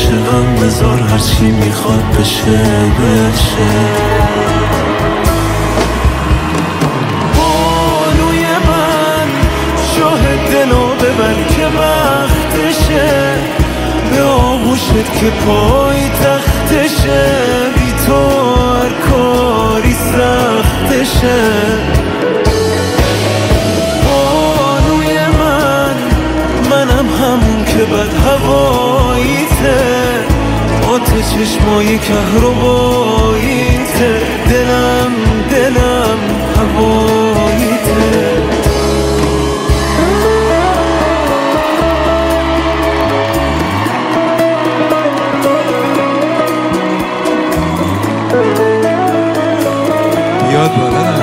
عاشقم بذار هرچی می‌خواد بشه بشه. بانوی من شاه دلو ببر که وقتشه. به آغوشت که پای تختشه. بی تو هر کاری سختشه. بد آت چشمای کهرباییته دلم دلم هواییته یاد بلدم